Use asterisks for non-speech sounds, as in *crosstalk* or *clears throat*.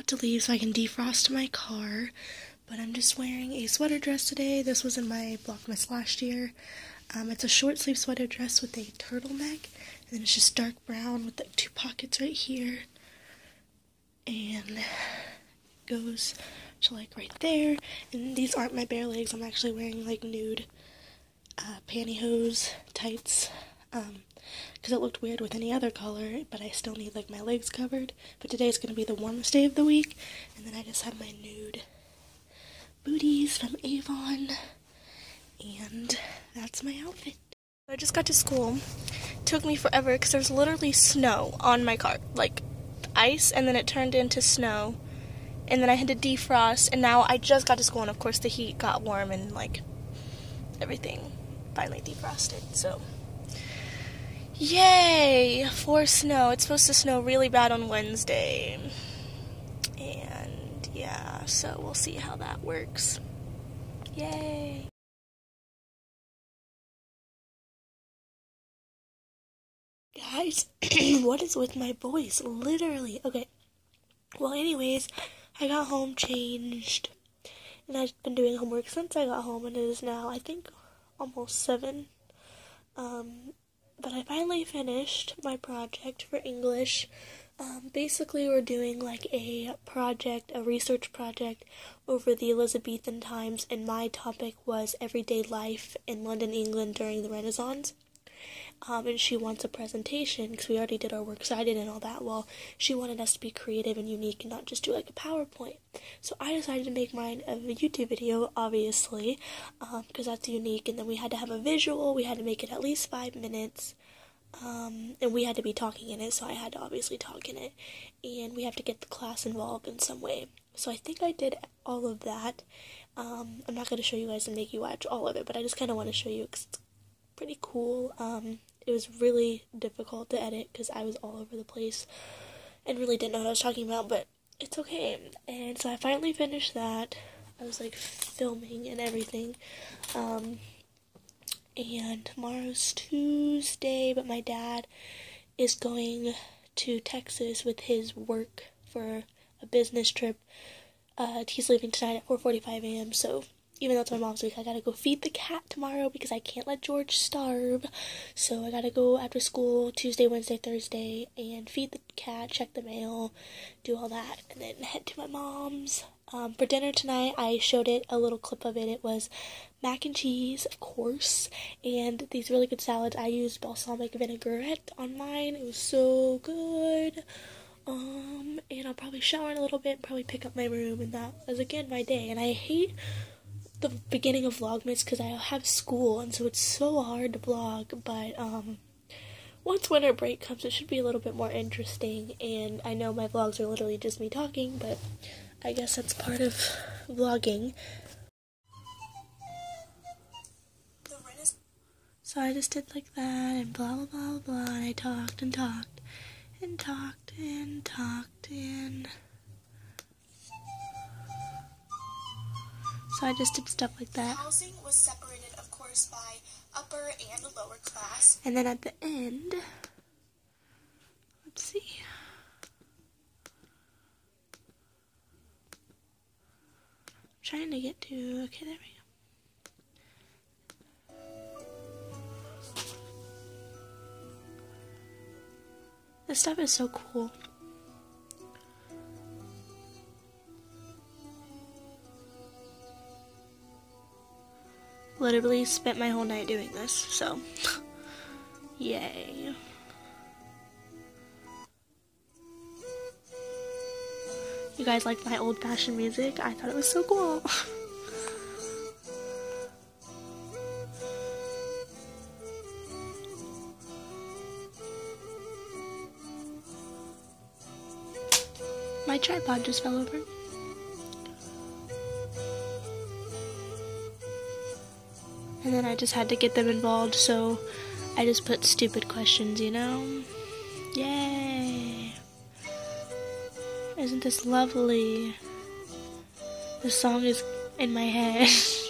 about to leave so I can defrost my car, but I'm just wearing a sweater dress today. This was in my Vlogmas last year. Um, it's a short sleeve sweater dress with a turtleneck, and then it's just dark brown with like two pockets right here, and goes to like right there. And these aren't my bare legs. I'm actually wearing like nude uh, pantyhose tights. Um, because it looked weird with any other color, but I still need like my legs covered. But today's gonna be the warmest day of the week, and then I just have my nude booties from Avon, and that's my outfit. I just got to school. It took me forever because there's literally snow on my car, like ice, and then it turned into snow, and then I had to defrost, and now I just got to school, and of course the heat got warm and like everything finally defrosted. So. Yay for snow. It's supposed to snow really bad on Wednesday. And yeah, so we'll see how that works. Yay. Guys, *clears throat* what is with my voice? Literally. Okay. Well, anyways, I got home, changed, and I've been doing homework since I got home, and it is now, I think, almost 7. Um, but I finally finished my project for English. Um, basically, we're doing like a project, a research project over the Elizabethan times, and my topic was everyday life in London, England during the Renaissance. Um, and she wants a presentation because we already did our work cited and all that. Well, she wanted us to be creative and unique and not just do like a PowerPoint. So I decided to make mine a YouTube video, obviously, because um, that's unique. And then we had to have a visual. We had to make it at least five minutes. Um, and we had to be talking in it, so I had to obviously talk in it. And we have to get the class involved in some way. So I think I did all of that. Um, I'm not going to show you guys and make you watch all of it, but I just kind of want to show you because it's pretty cool. Um, it was really difficult to edit because I was all over the place and really didn't know what I was talking about, but it's okay. And so I finally finished that. I was like filming and everything. Um, and tomorrow's Tuesday, but my dad is going to Texas with his work for a business trip. Uh, he's leaving tonight at 4:45 a.m. So even though it's my mom's week, I gotta go feed the cat tomorrow because I can't let George starve. So I gotta go after school Tuesday, Wednesday, Thursday and feed the cat, check the mail, do all that, and then head to my mom's. Um, for dinner tonight, I showed it a little clip of it. It was mac and cheese, of course, and these really good salads. I used balsamic vinaigrette on mine. It was so good. Um, and I'll probably shower in a little bit, probably pick up my room, and that was again my day. And I hate the beginning of Vlogmas because I have school and so it's so hard to vlog. But um, once winter break comes, it should be a little bit more interesting. And I know my vlogs are literally just me talking, but I guess that's part of vlogging. So I just did like that and blah blah blah blah. And I talked and talked and talked and talked and. So I just did stuff like that. Housing was separated, of course, by upper and lower class. And then at the end, let's see. I'm trying to get to, okay, there we go. This stuff is so cool. Literally spent my whole night doing this, so *laughs* yay. You guys like my old fashioned music? I thought it was so cool. *laughs* my tripod just fell over. And then I just had to get them involved, so I just put stupid questions, you know? Yay! Isn't this lovely? The song is in my head. *laughs*